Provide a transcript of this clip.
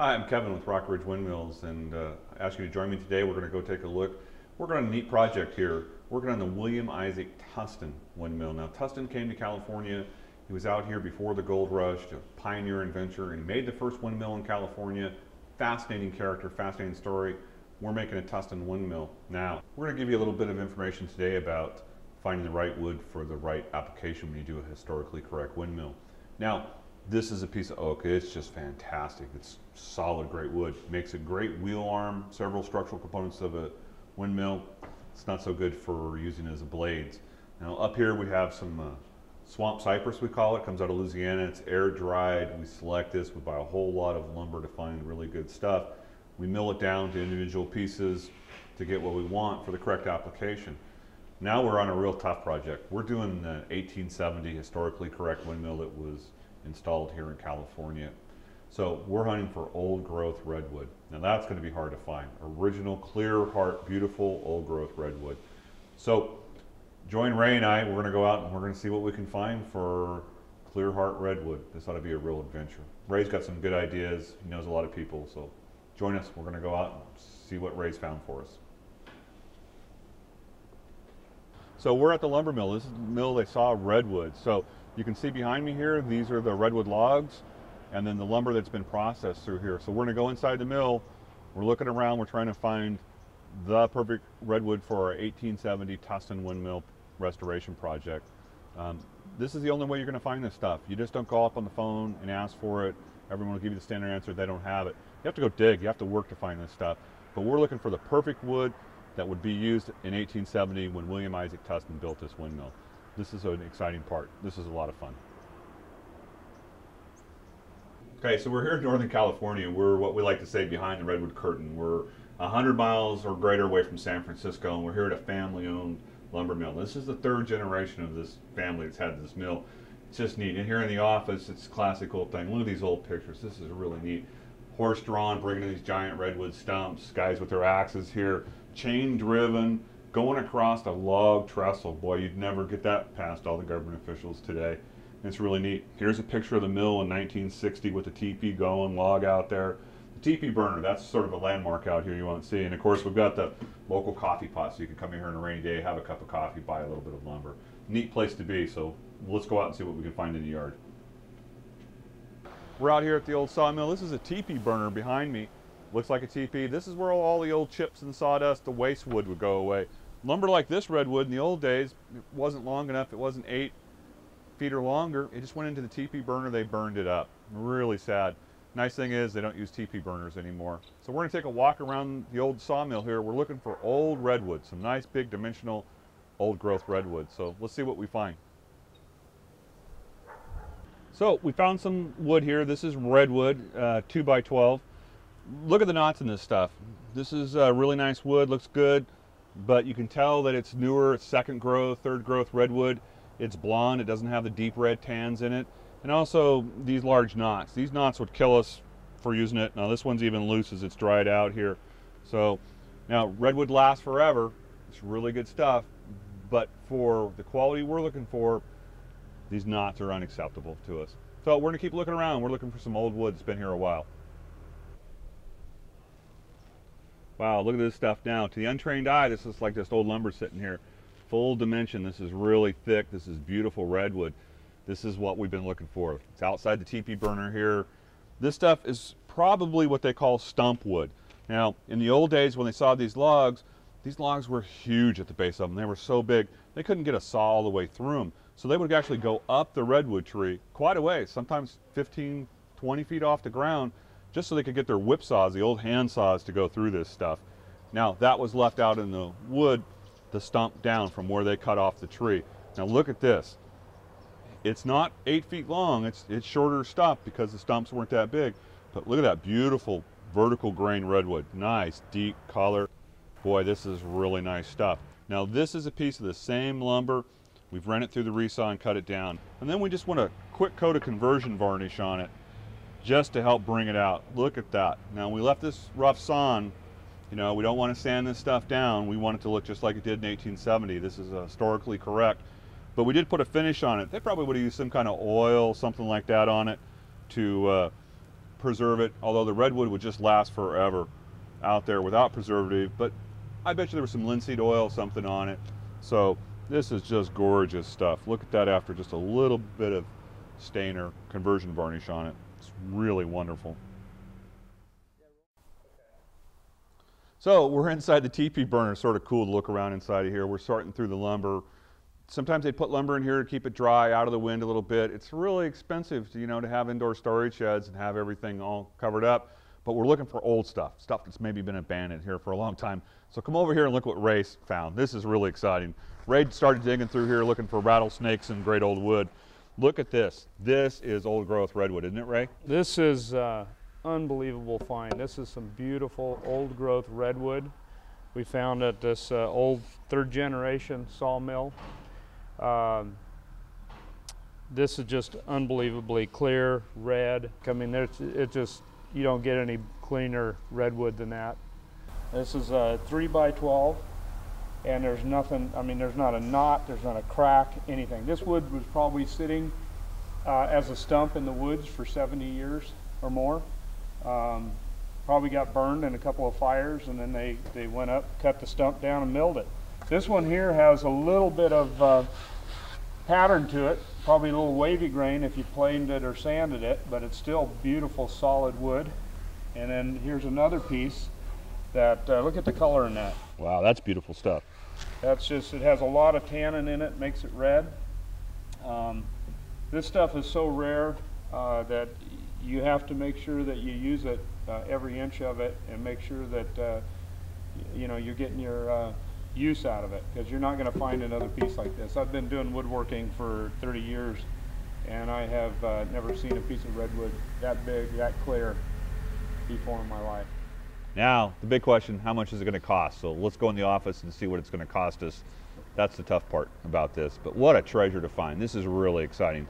Hi, I'm Kevin with Rock Ridge Windmills and uh, I ask you to join me today. We're going to go take a look. Working on a neat project here, working on the William Isaac Tustin windmill. Now Tustin came to California. He was out here before the gold rush, a pioneer inventor, and he made the first windmill in California. Fascinating character, fascinating story. We're making a Tustin windmill now. We're going to give you a little bit of information today about finding the right wood for the right application when you do a historically correct windmill. Now, this is a piece of oak. It's just fantastic. It's solid, great wood. Makes a great wheel arm, several structural components of a windmill. It's not so good for using as a blades. Now up here we have some uh, swamp cypress we call it. Comes out of Louisiana. It's air dried. We select this. We buy a whole lot of lumber to find really good stuff. We mill it down to individual pieces to get what we want for the correct application. Now we're on a real tough project. We're doing the 1870 historically correct windmill that was installed here in California. So we're hunting for old growth redwood. Now that's going to be hard to find. Original, clear heart, beautiful old growth redwood. So join Ray and I. We're going to go out and we're going to see what we can find for clear heart redwood. This ought to be a real adventure. Ray's got some good ideas. He knows a lot of people. So join us. We're going to go out and see what Ray's found for us. So we're at the lumber mill. This is the mill they saw redwood. So you can see behind me here, these are the redwood logs and then the lumber that's been processed through here. So we're gonna go inside the mill, we're looking around, we're trying to find the perfect redwood for our 1870 Tustin windmill restoration project. Um, this is the only way you're gonna find this stuff. You just don't call up on the phone and ask for it. Everyone will give you the standard answer, they don't have it. You have to go dig, you have to work to find this stuff. But we're looking for the perfect wood that would be used in 1870 when William Isaac Tustin built this windmill. This is an exciting part. This is a lot of fun. Okay, so we're here in Northern California. We're what we like to say behind the Redwood Curtain. We're 100 miles or greater away from San Francisco, and we're here at a family-owned lumber mill. This is the third generation of this family that's had this mill. It's just neat. And here in the office, it's a classic old thing. Look at these old pictures. This is really neat. Horse-drawn, bringing in these giant redwood stumps, guys with their axes here, chain-driven, going across a log trestle. Boy, you'd never get that past all the government officials today. It's really neat. Here's a picture of the mill in 1960 with the teepee going, log out there. The teepee burner, that's sort of a landmark out here you won't see. And of course, we've got the local coffee pot, so you can come in here on a rainy day, have a cup of coffee, buy a little bit of lumber. Neat place to be, so let's go out and see what we can find in the yard. We're out here at the old sawmill. This is a teepee burner behind me. Looks like a teepee. This is where all the old chips and sawdust, the waste wood would go away. Lumber like this redwood in the old days, wasn't long enough, it wasn't eight feet or longer, it just went into the teepee burner, they burned it up. Really sad. Nice thing is they don't use teepee burners anymore. So we're gonna take a walk around the old sawmill here. We're looking for old redwood, some nice big dimensional old growth redwood. So let's see what we find. So we found some wood here. This is redwood, uh, 2 by 12 Look at the knots in this stuff. This is uh, really nice wood, looks good, but you can tell that it's newer, it's second growth, third growth redwood. It's blonde, it doesn't have the deep red tans in it. And also these large knots. These knots would kill us for using it. Now this one's even loose as it's dried out here. So now redwood lasts forever. It's really good stuff. But for the quality we're looking for, these knots are unacceptable to us. So we're gonna keep looking around. We're looking for some old wood that's been here a while. Wow, look at this stuff now. To the untrained eye, this is like just old lumber sitting here full dimension. This is really thick. This is beautiful redwood. This is what we've been looking for. It's outside the teepee burner here. This stuff is probably what they call stump wood. Now, in the old days when they saw these logs, these logs were huge at the base of them. They were so big, they couldn't get a saw all the way through them. So they would actually go up the redwood tree quite a way, sometimes 15, 20 feet off the ground, just so they could get their whip saws, the old hand saws, to go through this stuff. Now, that was left out in the wood the stump down from where they cut off the tree. Now look at this. It's not eight feet long, it's, it's shorter stump because the stumps weren't that big. But look at that beautiful vertical grain redwood. Nice, deep color. Boy, this is really nice stuff. Now this is a piece of the same lumber. We've run it through the resaw and cut it down. And then we just want a quick coat of conversion varnish on it just to help bring it out. Look at that. Now we left this rough sawn you know, we don't want to sand this stuff down. We want it to look just like it did in 1870. This is historically correct. But we did put a finish on it. They probably would have used some kind of oil, something like that on it to uh, preserve it, although the redwood would just last forever out there without preservative, but I bet you there was some linseed oil, something on it. So this is just gorgeous stuff. Look at that after just a little bit of stainer conversion varnish on it. It's really wonderful. So we're inside the teepee burner, sort of cool to look around inside of here. We're sorting through the lumber. Sometimes they put lumber in here to keep it dry, out of the wind a little bit. It's really expensive, to, you know, to have indoor storage sheds and have everything all covered up. But we're looking for old stuff, stuff that's maybe been abandoned here for a long time. So come over here and look what Ray found. This is really exciting. Ray started digging through here looking for rattlesnakes and great old wood. Look at this. This is old growth redwood, isn't it, Ray? This is uh, unbelievable find. This is some beautiful old growth redwood we found at this uh, old third generation sawmill. Um, this is just unbelievably clear red. I mean, there's, it just, you don't get any cleaner redwood than that. This is a 3 by 12 and there's nothing, I mean, there's not a knot, there's not a crack, anything. This wood was probably sitting uh, as a stump in the woods for 70 years or more. Um, probably got burned in a couple of fires and then they, they went up, cut the stump down and milled it. This one here has a little bit of uh, pattern to it, probably a little wavy grain if you planed it or sanded it, but it's still beautiful solid wood. And then here's another piece that, uh, look at the color in that. Wow, that's beautiful stuff. That's just, it has a lot of tannin in it, makes it red. Um, this stuff is so rare uh, that you have to make sure that you use it uh, every inch of it and make sure that uh, you know you're getting your uh, use out of it because you're not going to find another piece like this. I've been doing woodworking for 30 years and I have uh, never seen a piece of redwood that big, that clear before in my life. Now, the big question, how much is it going to cost? So let's go in the office and see what it's going to cost us. That's the tough part about this. But what a treasure to find. This is really exciting.